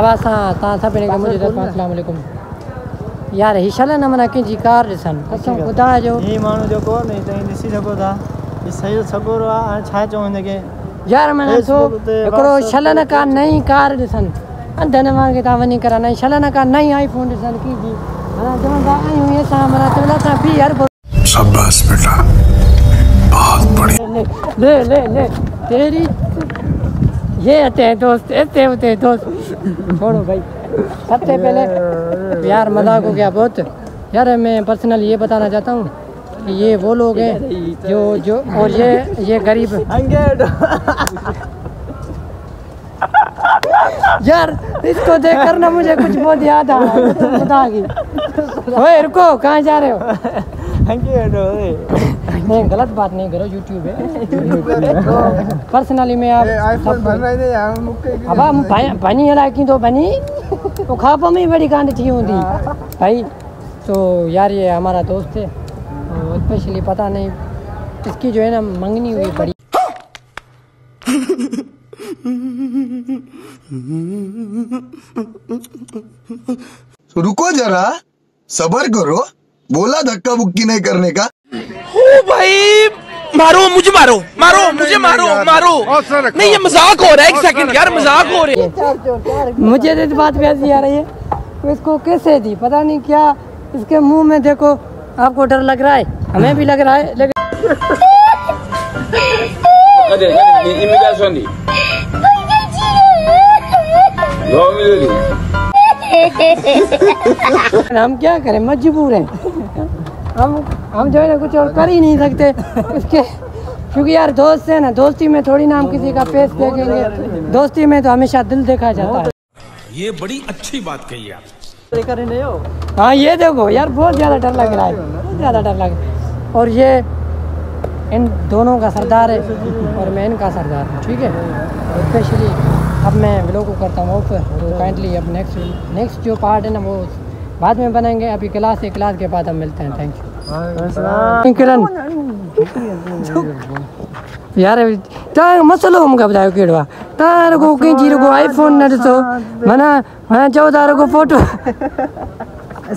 अब असां तव्हां मुंहिंजी तरफ़ां अस्सलाम वालेकुम। यार ही छल न माना कंहिंजी कार ॾिसनि कसम ख़ुदा जो। ही माण्हू जेको न तव्हां ॾिसी सघो था ही सही सगोरो आहे हाणे छा चऊं हिनखे यार माना तो ते, हिकिड़ो WhatsApp न का नई कार ॾिसनि अंधनि वांगुरु तव्हां वञी करे नई छल न का नई आई फ़ोन ॾिसनि कंहिंजी माना चवंदा आहियूं इहे सां माना चवंदा असां बि हर को शाबाश बेटा। बहुत बढ़िया। ले ले ले तेरी ये आते दोस्त ऐसे होते दोस्त। छोड़ो भाई। सबसे पहले यार मज़ाक हो गया बहुत। यार मैं पर्सनल ये बताना चाहता हूँ कि ये वो लोग हैं जो जो और ये ये गरीब। यार इसको देख कर ना मुझे कुछ बहुत याद आ रहा है। तो रुको कहाँ जा रहे हो? नहीं गलत बात नहीं करो यूट्यूब है। पर्सनली मैं आप सब- अब हम भ- भनी हला की तो भनी तो खाप में ही बड़ी कांड थी होती भाई तो यार ये हमारा दोस्त है। स्पेशली पता नहीं इसकी जो है ना मंगनी हुई बड़ी। रुको जरा सबर करो। बोला धक्का बुक्की नहीं करने का। ओ भाई मारो मुझे मारो मारो मुझे मारो मारो। नहीं ये मज़ाक हो रहा है एक सेकंड यार मज़ाक हो रहा है। मुझे तो बात पे हँसी आ रही है तो इसको कैसे दी? पता नहीं क्या इसके मुँह में देखो आपको डर लग रहा है हमें भी लग रहा है लेकिन. हम क्या करें? मजबूर हैं। हम हम जो है ना कुछ और कर ही नहीं सकते। इसके क्योंकि यार दोस्त है ना दोस्ती में थोड़ी ना हम किसी का फेस देखेंगे। दोस्ती में तो हमेशा दिल देखा जाता है। ये बड़ी अच्छी बात कही आप देखा हो हाँ? ये देखो यार बहुत ज़्यादा डर लग रहा है बहुत ज़्यादा डर लग रहा है। और ये इन दोनों का सरदार है और मैं इनका सरदार हूँ ठीक है? स्पेशली अब मैं व्लॉग को करता हूँ ऑफ़ तो काइंडली अब नेक्स्ट नेक्स्ट जो पार्ट है ना वो बाद में बनाएँगे अभी क्लास है क्लास के बाद हम मिलते हैं थैंक यू किरण यार तव्हां मसइलो मूंखे ॿुधायो कहिड़ो आहे तव्हां रुगो कंहिंजी रुगो आईफोन न ॾिसो माना माना चओ था रुगो फ़ोटो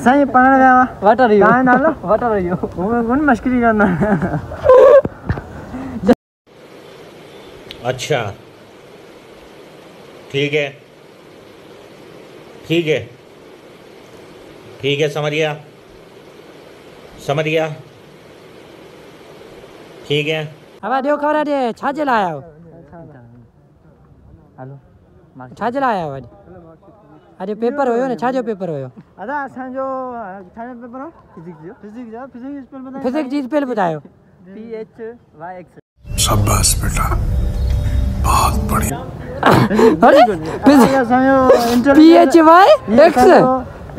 साईं पढ़ण विया हुआ वटर इहो नालो? वटर इहो कोन मश्करी कंदा अच्छा। ठीक है। ठीक है। ठीक है समझ गया समझ गया ठीक है। હવે ॾियो ख़बर ॾे छा जे लाइ आयो? हलो। छा जे लाइ आयो अॼु अॼु पेपर हुयो न छा जो पेपर हुयो? अदा असांजो छाजो पेपर हो? फिजिक्स जो फिजिक्स जो फिजिक्स स्पेल ॿुधायो फिजिक्स जी स्पेल ॿुधायो पी एच वाई एक्स। शाबाश बेटा। बहुत बढ़िया। अरे पी एच वाई एक्स?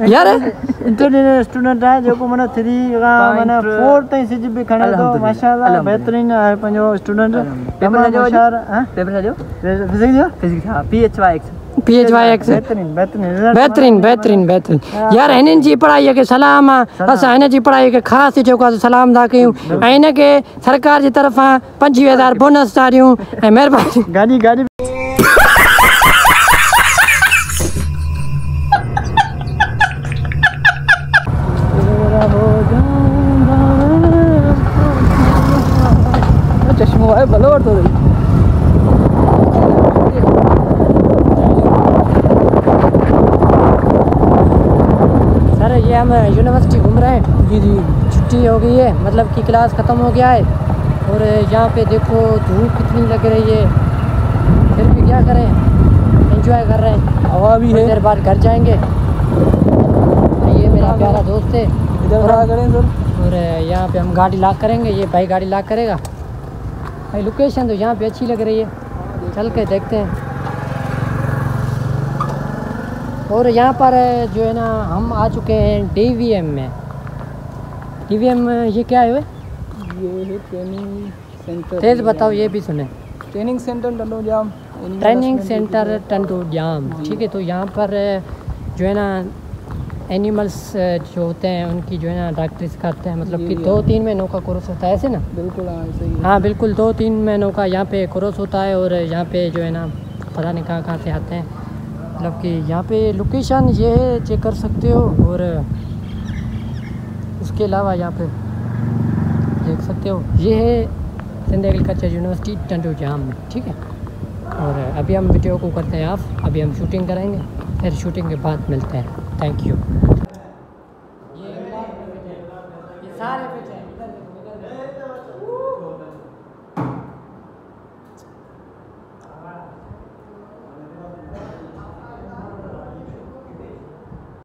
यार इंटरनेशनल स्टूडेंट आहे जेको माना थ्री खां माना फोर ताईं सी जी खणे थो माशाल्लाह बहितरीन आहे पंहिंजो स्टूडेंट तमामु होशियारु पेपर जो फिजिक्स जो फिजिक्स हा P H Y X P H Y X बहितरीन बहितरीन बहितरीन बहितरीन बहितरीन यार हिननि जी पढ़ाईअ खे सलाम आहे असां हिन जी पढ़ाईअ खे ख़ासि जेको आहे सलाम था कयूं ऐं हिनखे सरकार जी तरफ़ां पंजवीह हज़ार बोनस था ॾियूं ऐं महिरबानी गाॾी गाॾी ये हम यूनिवर्सिटी घूम रहे हैं। जी जी छुट्टी हो गई है मतलब कि क्लास ख़त्म हो गया है। और यहाँ पे देखो धूप कितनी लग रही है। फिर भी क्या करें? एंजॉय कर रहे हैं। हवा भी है। देर बाद घर जाएँगे। ये मेरा प्यारा दोस्त है। इधर करें सर। और यहाँ पे हम गाड़ी लाक करेंगे ये भाई गाड़ी लाक करेगा। भाई लोकेशन तो यहाँ पे अच्छी लग रही है। चल के देखते हैं। और यहाँ पर जो है ना हम आ चुके हैं डीवीएम में। डी ये क्या है वे? ये है ट्रेनिंग सेंटर तेज बताओ ये भी सुने। Training centre Tando Jam training centre Tando Jam ठीक है तो यहाँ पर जो है ना एनिमल्स जो होते हैं उनकी जो है ना डॉक्टरी सिखाते हैं मतलब कि दो तीन महीनों का कोर्स होता है ऐसे ना? बिल्कुल हाँ हाँ बिल्कुल दो तीन महीनों का यहाँ पे कोर्स होता है और यहाँ पे जो है ना पता नहीं कहाँ कहाँ से आते हैं। मतलब कि यहाँ पे लोकेशन ये है चेक कर सकते हो और उसके अलावा यहाँ पे देख सकते हो। ये है सिंध एग्रीकल्चर यूनिवर्सिटी टंडू जाम ठीक है? और अभी हम वीडियो को करते हैं आप अभी हम शूटिंग करेंगे फिर शूटिंग के बाद मिलते हैं। Thank you